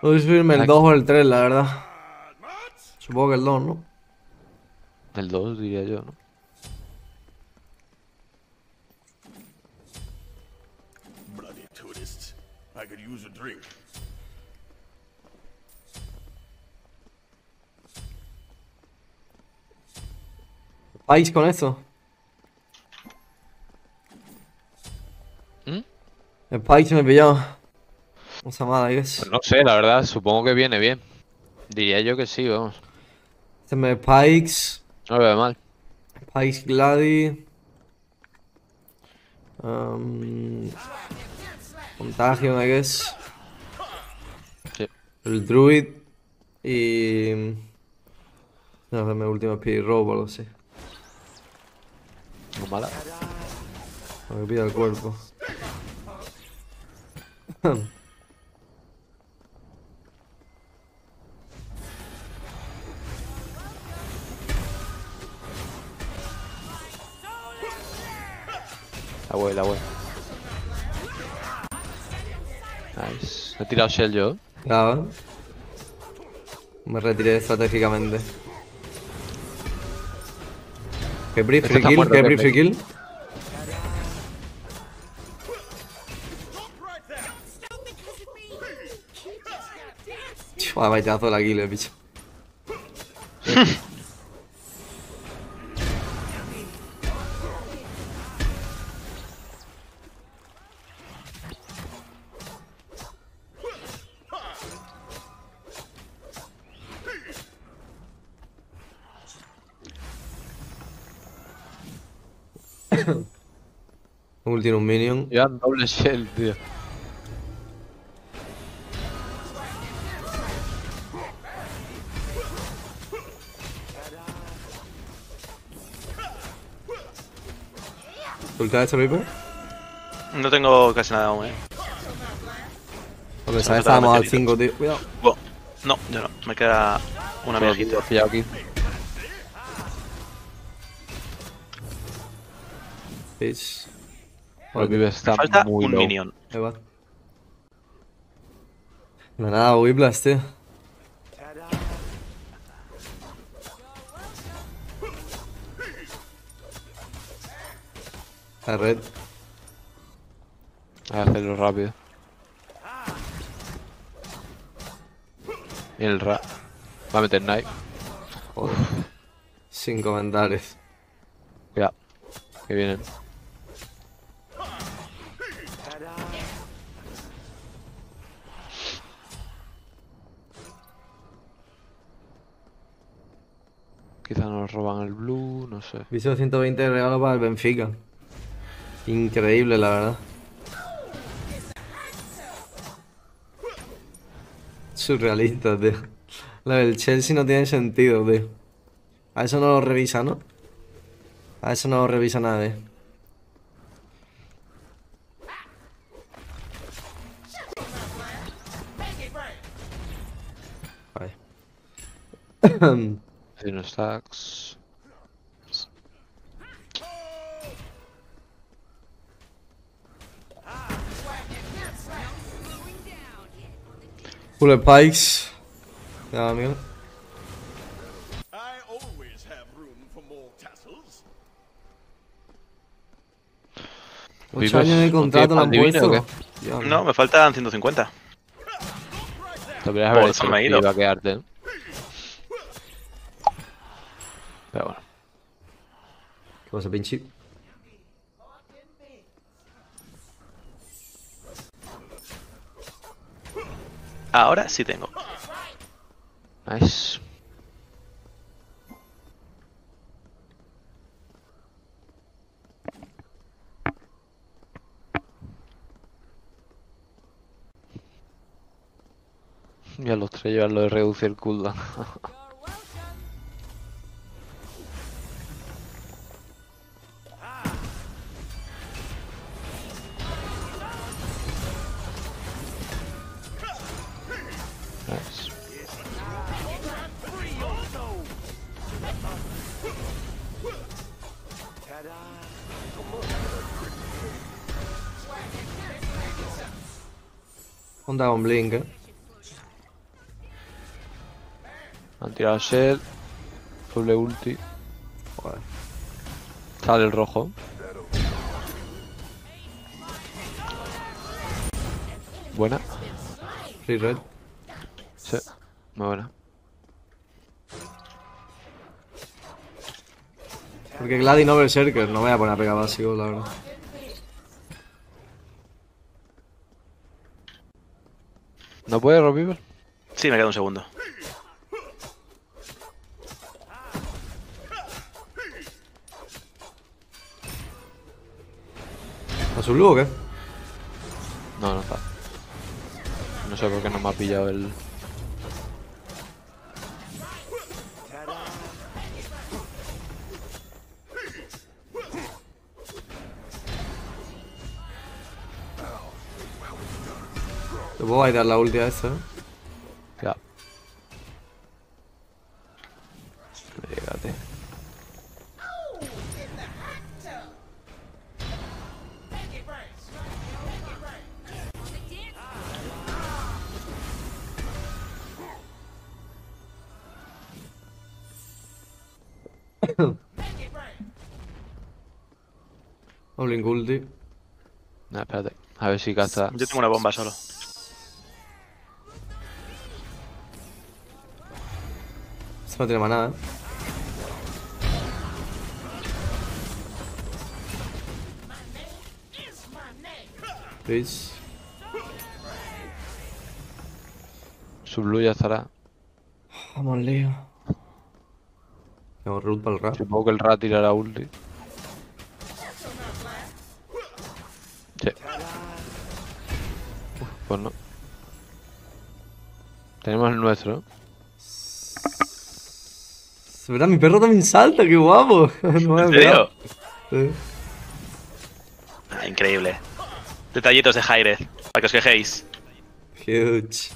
No sé si subirme el 2 o el 3, la verdad. Supongo que el 2, ¿no? El 2 diría yo, ¿no? I could use a drink. ¿Vais con esto? ¿Mm? El Pike me pilló. I guess. Pues no sé, la verdad, supongo que viene bien. Diría yo que sí, vamos. Este me Pikes. No veo mal. Pikes Gladi. Um, Contagion, I guess. Sí. El Druid. Y. No, dame último Speed Robe o algo así. No mala. Pida el cuerpo. La voy, la voy. Nice. He tirado shell yo. Claro. Me retiré estratégicamente. ¿Qué brief free kill? muerto, ¿Qué que brief free kill? Vaya baitazo de la kill, eh, bicho. Ul tiene un minion. Llevan doble shell, tío. ¿Ulta ese Reaper? No tengo casi nada aún, eh. Porque Se sabes estábamos al meteorito. 5, tío. Cuidado. Buah. No, yo no. Me queda una viejita. Pillado aquí. Bitch. Pibe está Falta muy un low. minion. No nada, Whiplash, tío. La red. Voy a hacerlo rápido. Y el ra. Va a meter knife. Joder. Sin comentarios. Cuidado. Que vienen. Quizá nos roban el blue, no sé. Viso 120 de regalo para el Benfica. Increíble, la verdad. Surrealista, tío. La del Chelsea no tiene sentido, tío. A eso no lo revisa, ¿no? A eso no lo revisa nadie. Vale. No stacks. Bullet Pikes. Ya, amigo. I always have room for more tassels. 8 Vivas, años de ¿no contrato le han divino No, me faltan 150. Te podrías haber hecho iba a quedarte, ¿no? Pero bueno. ¿Qué pasa, pinche? Ahora sí tengo. Nice. Y a los tres llevarlo de reducir el cooldown. Un Dragon Blink, eh. Han tirado. Doble ulti. Joder. Sale el rojo. Buena. Free red. Sí. Muy buena. Porque Gladi no Berserker, no voy a poner a pegar básico, la verdad. ¿No puede Robiver? Sí, me queda un segundo. ¿A su o qué? No, no está. No sé por qué no me ha pillado el. Te puedo baitar la ulti a esta, ¿eh? Ya. Llégate. Blink ulti. No, espérate. A ver si gasta. Yo tengo una bomba solo. No tiene más nada, ¿eh? Twitch. Su blue ya estará. Vamos, lío. Tengo root para el rap. Supongo que el rat tirará ulti. Sí. Uf, pues no. Tenemos el nuestro. ¿Verdad? Mi perro también salta, qué guapo. No ¿En serio? Sí. Ah, increíble. Detallitos de Jairez, para que os quejéis. Huge.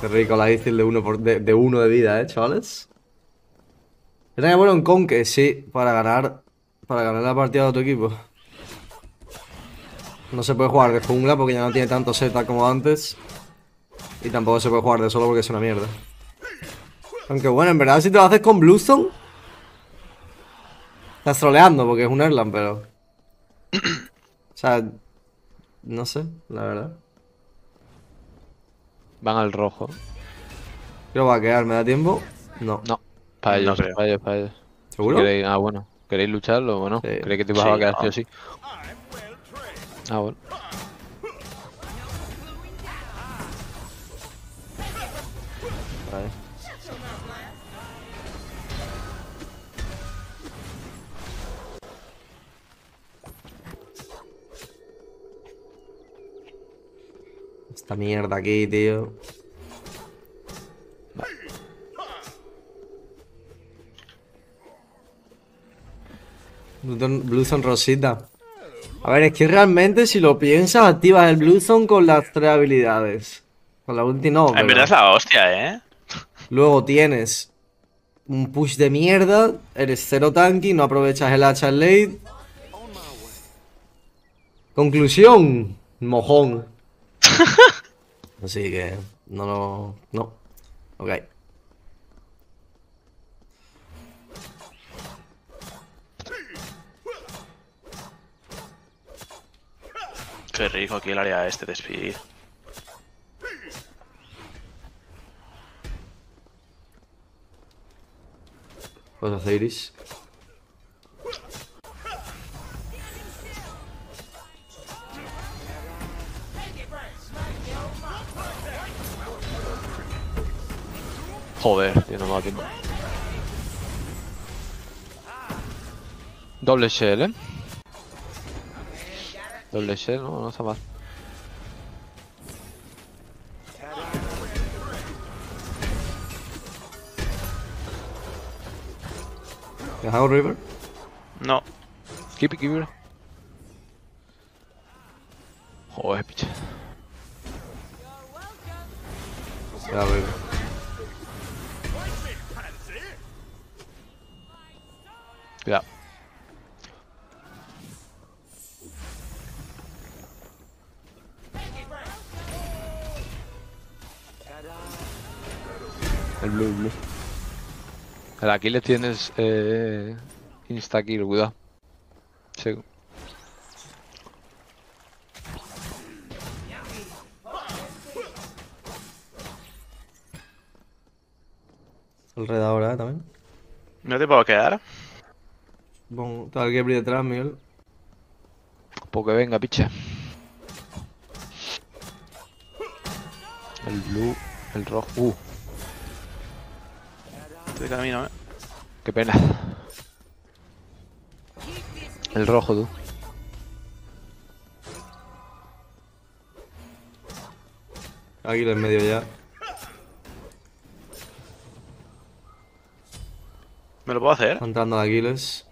Qué rico la difícil de uno, por, de, de uno de vida, eh, chavales. Era que bueno en Conque, sí, para ganar. Para ganar la partida de otro equipo. No se puede jugar de jungla porque ya no tiene tanto Z como antes. Y tampoco se puede jugar de solo porque es una mierda. Aunque bueno, en verdad si te lo haces con Bluestone. Estás troleando porque es un Erland, pero. O sea, no sé, la verdad. Van al rojo. Quiero vaquear, ¿me da tiempo? No. No, para ellos, para ellos, para ellos. ¿Seguro? ¿Queréis- ah, bueno. ¿Queréis lucharlo o no? Sí. ¿Creéis que te vas Sí, a quedar sí o sí? Ah, bueno. Esta mierda aquí, tío. Bluezone Bluezone Rosita. A ver, es que realmente si lo piensas, activas el Bluezone con las tres habilidades. Con la ulti no, En pero- verdad es la hostia, ¿eh? Luego tienes un push de mierda, eres cero tanky, no aprovechas el hacha late. Conclusión, mojón. Así que no lo... No. Ok. Qué rico aquí el área este de speed. Pues hacer Iris. Joder, tío, no me da tiempo. Doble shell, ¿eh? Doble shell, no, no está mal. ¿Te hago River? No, Keep it, keep it. Joder, picha. Te hago El blue, el blue. El Aquiles tienes eh, insta kill, cuidado. Sí. El red ahora, ¿eh? También. No te puedo quedar. Bon, está el Gebri detrás, Miguel. Porque venga, picha. El blue, el rojo. Uh, Estoy de camino, eh. qué pena. El rojo, tú. Aquí en medio ya. ¿Me lo puedo hacer? Entrando de Aquiles.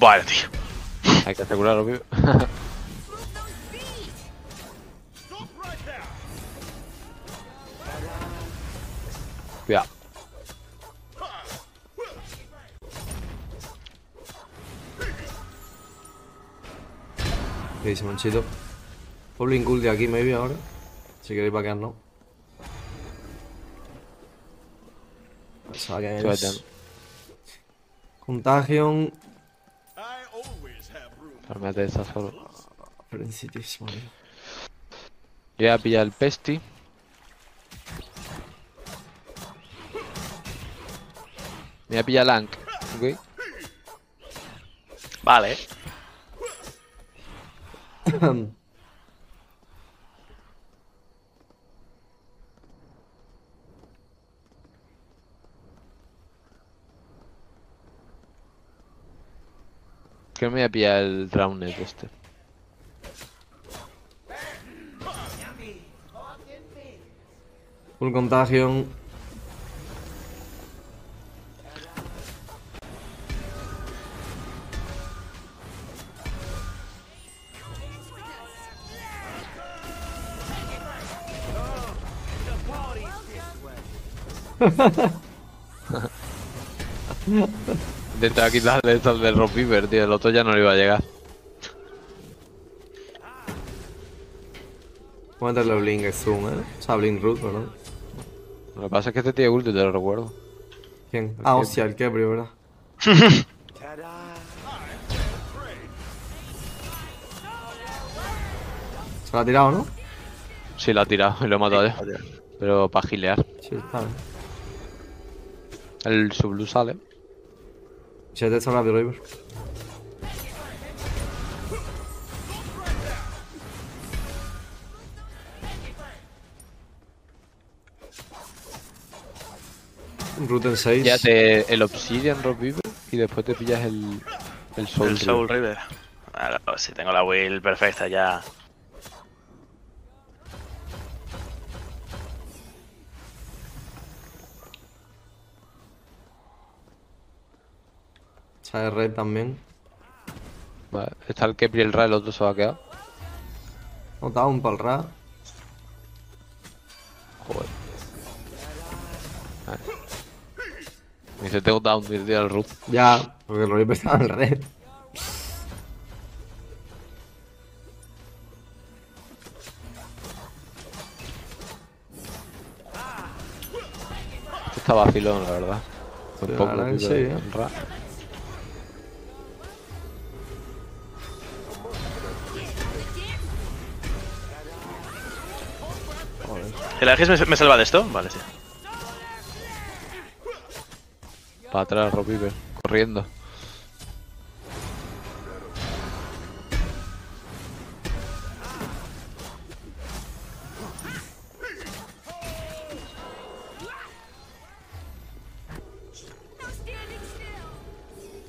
Vale, tío. Hay que asegurarlo, pibe. dice? Goblin Ghoul de aquí, maybe, ahora. Si queréis vaquear, no. Saben Se va a tener. Contagion. Farmeate esa solo. Principis, madre. Yo voy a pillar el Pesti. Me voy a pillar Lank. ¿Ok? Vale. Que me voy a pillar el Drowned este. Full Contagion. Intentaba quitarle esto al del Rock Beaver, tío. El otro ya no le iba a llegar. Voy a meterle Blink Zoom, eh. O sea, Blink Root, perdón. Lo que pasa es que este tiene ulti, te lo recuerdo. ¿Quién? Ah, hostia, el Kebri, ¿verdad? Se lo ha tirado, ¿no? Sí, la ha tirado y lo he matado ya. Pero para gilear. Sí, está bien. El subblue sale. Si te está rápido, River. Root en 6. Ya te el Obsidian Rock y después te pillas el, el Soul. el River. Soul River. Claro, si tengo la will perfecta ya. Sale Red también. Vale, está el Kepri y el Ra, el otro se va a quedar. No down para el Ra. Joder. Vale. Me dice tengo down, me tira el root. Ya, porque el River estaba en el Red. Este está vacilón, la verdad. Un Sí, poco la verdad sí, ¿eh? ¿El Aegis me, me salva de esto? Vale, sí. Para atrás, Beaver. Corriendo.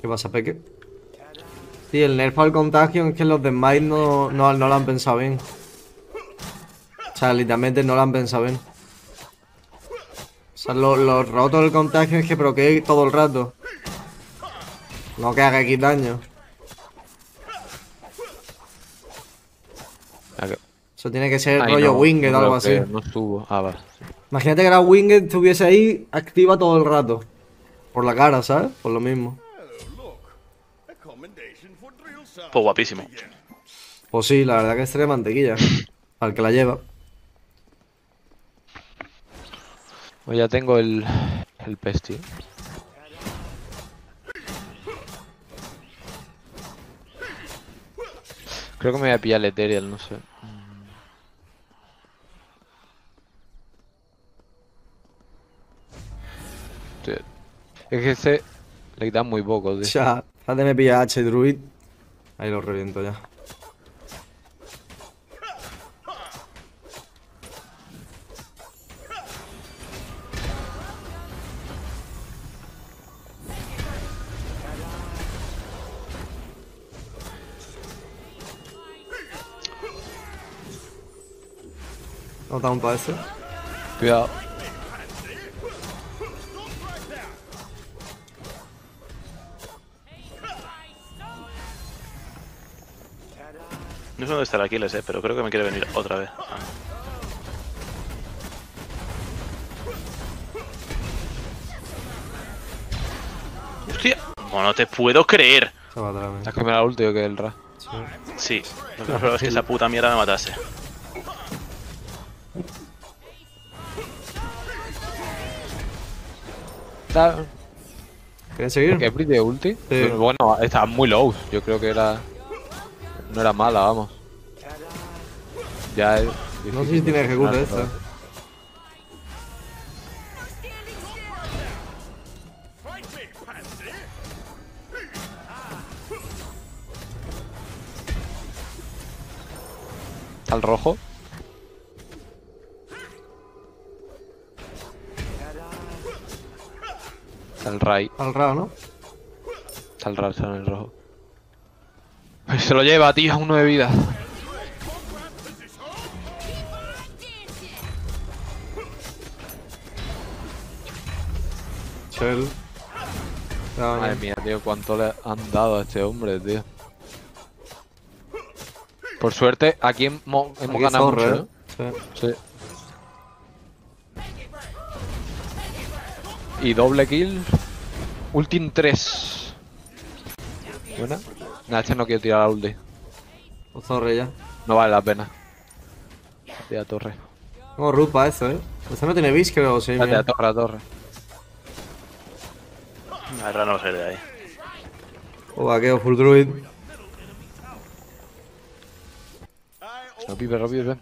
¿Qué pasa, Peque? Sí, el nerf al contagio es que los de Smite no, no, no lo han pensado bien. O sea, literalmente no lo han pensado bien. O sea, lo, lo roto del contagio es que proquee todo el rato. No que haga X daño. Ah, Eso tiene que ser Ay, rollo no, Winged o algo así. No estuvo. Ah, vale. Imagínate que la Winged estuviese ahí activa todo el rato. Por la cara, ¿sabes? Por lo mismo. Pues guapísimo. Pues sí, la verdad que es de mantequilla. Al que la lleva. Pues ya tengo el, el pesti. Creo que me voy a pillar el Ethereal, no sé. Es que ese le quita muy poco, tío. Ya, antes me pilla H Druid. Ahí lo reviento ya. No tanto a ese. Cuidado. No sé dónde está el Aquiles, eh, pero creo que me quiere venir otra vez. Ah. ¡Hostia! No, no te puedo creer. Se va me da el ulti o que el Ra. Sí. Sí, lo que es que esa puta mierda me matase. Está- ¿Quieres seguir? ¿Qué de ulti? Pero bueno, estaba muy low. Yo creo que era. No era mala, vamos. Ya es. No sé si tiene ejecute esta. esta. Está el rojo. Está el Rai. Al raro, ¿no? Está el Rai, está en el rojo. Se lo lleva, tío, a uno de vida. Ya, Madre mía, tío, cuánto le han dado a este hombre, tío. Por suerte, aquí hemos, hemos Aquí ganado mucho. ¿eh? Sí. Sí. Y doble kill. Ultim 3. Buena. Nah, este no quiero tirar la ulti. O Zorre ya. No vale la pena. Tira torre. Tengo root para eso, ¿eh? Este no tiene bis, creo, sí. Tira mira. torre, a torre. Ahora no salir de ahí. O vaqueo full druid. No pibe, no pibe.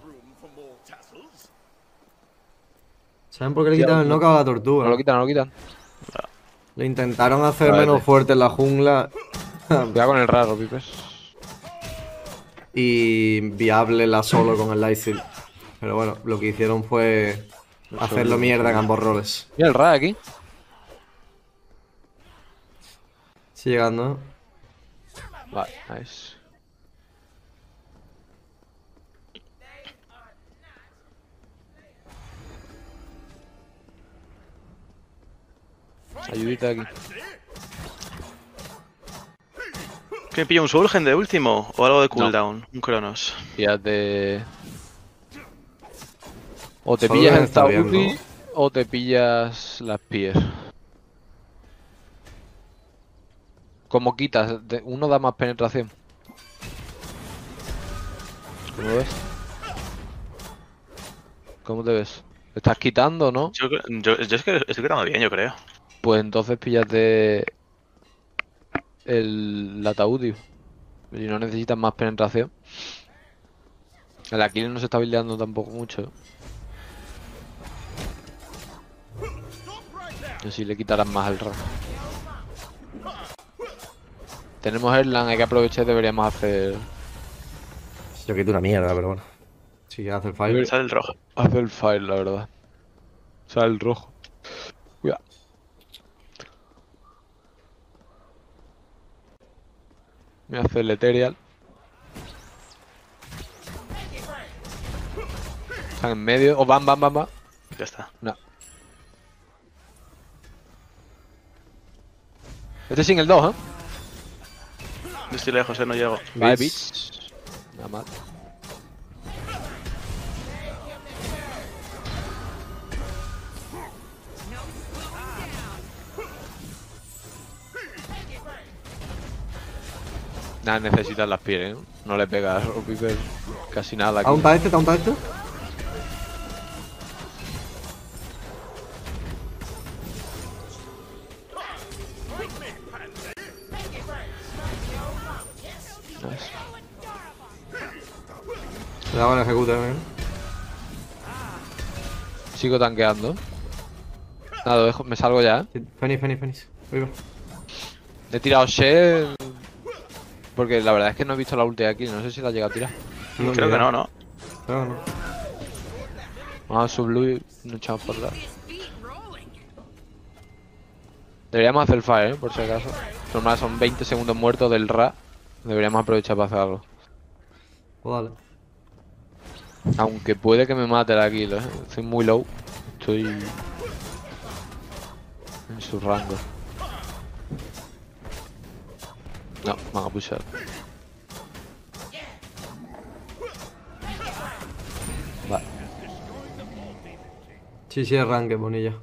¿Saben por qué le quitaron el knockout a la tortuga? No lo quitan, no lo quitan. Le intentaron hacer menos fuerte en la jungla Cuidado con el raro, pipes. y viable la solo con el Lightfield. Pero bueno, lo que hicieron fue hacerlo mierda en ambos roles. Mira el ra aquí. Sí, llegando. Vale, nice. Ayudita aquí. ¿Que me pilla un Soulgen de último? ¿O algo de cooldown? Un Cronos. Fíjate. O te Solo pillas el ¿no? o te pillas las Pier. Como quitas, uno da más penetración. ¿Cómo ves? ¿Cómo te ves? ¿Te estás quitando, no? Yo, cre- yo, yo es que estoy quedando bien, yo creo. Pues entonces píllate el ataúd y no necesitas más penetración. El Aquiles no se está buildeando tampoco mucho. Y si le quitarás más al RAM. Tenemos Erlang, hay que aprovechar, deberíamos hacer... Yo quito una mierda, pero bueno. Sí, hace el fire. Sale el rojo. Hacer el fire, la verdad. O sea, el rojo. Voy a hacer el Ethereal. Están en medio. O van, van, van, van. Ya está. No. Este sin el 2, ¿eh? Yo estoy lejos, eh, no llego. Vale, bits. Nada mal. Nada, necesitas las pieles, ¿eh? No le pega a casi nada. Aquí. ¿Aunta este? ¿Aunta este? Le daban ejecutar, ¿eh? Sigo tanqueando. Nada, dejo, me salgo ya. eh. Fenix, Fenix, Fenix. Viva. He tirado She porque la verdad es que no he visto la ulti aquí. No sé si la llega a tirar. No, Creo que no, ¿no? Creo que no. Vamos a su blue y nos echamos por atrás. Deberíamos hacer el fire, ¿eh? por si acaso. Normal son 20 segundos muertos del Ra. Deberíamos aprovechar para hacer algo. Dale. Aunque puede que me mate la kill, ¿eh? Estoy muy low. Estoy... En su rango. No, me van a pushar. Vale. Sí, sí, arranque, bonilla.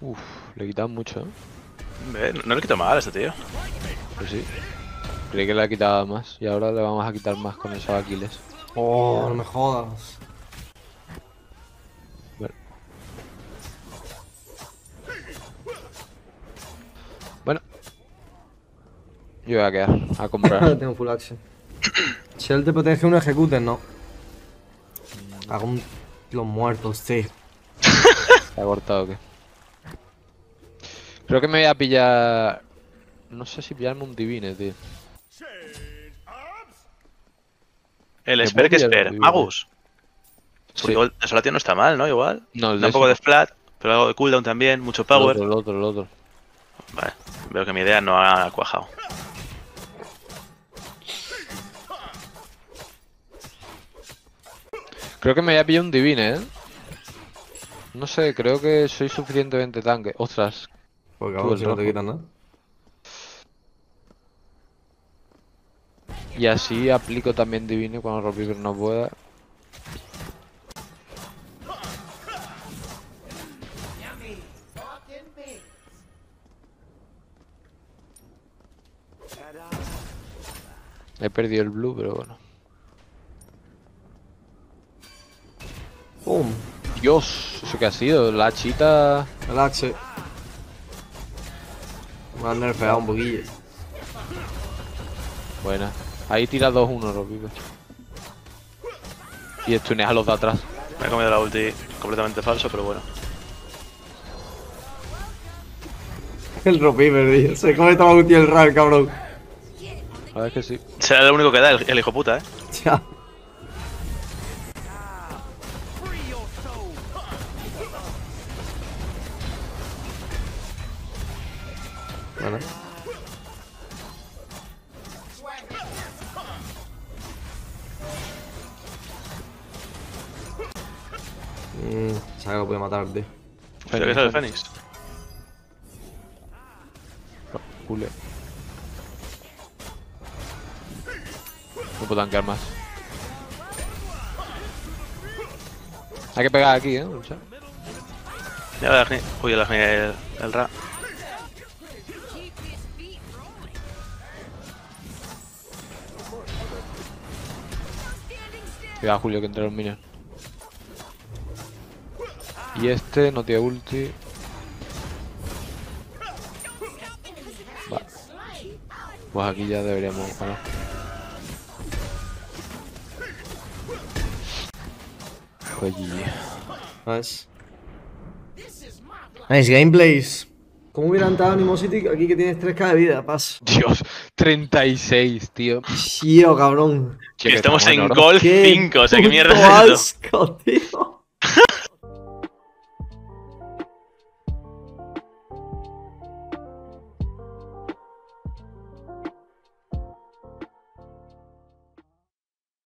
Uf, le quitan mucho, ¿eh? No, no le quito mal a este tío. Pues sí. Creí que le ha quitado más y ahora le vamos a quitar más con esos Aquiles. Oh, no me jodas. Yo voy a quedar a comprar. Tengo full action. Si él te protege un ejecute, no. Hago un... Los muertos, tío. ¿Se ha cortado o qué? Creo que me voy a pillar... No sé si pillarme un divine, tío. El Esper que Esper. Magus. Sí. Porque el Solatión no está mal, ¿no? Igual. No, el Da de un poco de flat, pero algo de cooldown también, mucho El power. otro, el otro, el otro. Vale, veo que mi idea no ha cuajado. Creo que me voy a pillar un divine, ¿eh? No sé, creo que soy suficientemente tanque. Ostras, Porque Tú, el si no te quitan nada. y así aplico también divine cuando Ropiver no pueda. He perdido el blue, pero bueno. Dios, ¿eso qué ha sido? La chita... El axe. Me han nerfeado un poquillo. Buena. Ahí tira 2-1 Ropiver. Y estuneas a los de atrás. Me he comido la ulti completamente falso, pero bueno. El Ropiver, tío. Se come toda la ulti el RAR, cabrón. A ver que sí. Será lo único que da el, el hijo puta, ¿eh? Ya. Es el Fénix. Julio. No puedo tanquear más. Hay que pegar aquí, eh. lucha. Ya Agni. Uy, Agni, el, el Ra. Cuidado, Julio, que entre los minions. Y este no tiene ulti. Vale. Pues aquí ya deberíamos ganar. Pues GG. Nice. Nice gameplays. ¿Cómo hubiera entrado Animosity aquí que tienes 3k de vida? Paso. Dios, 36, tío. Tío, cabrón. Che, que Estamos en. Gold Qué 5, o sea, ¿qué mierda es esto? asco, tío.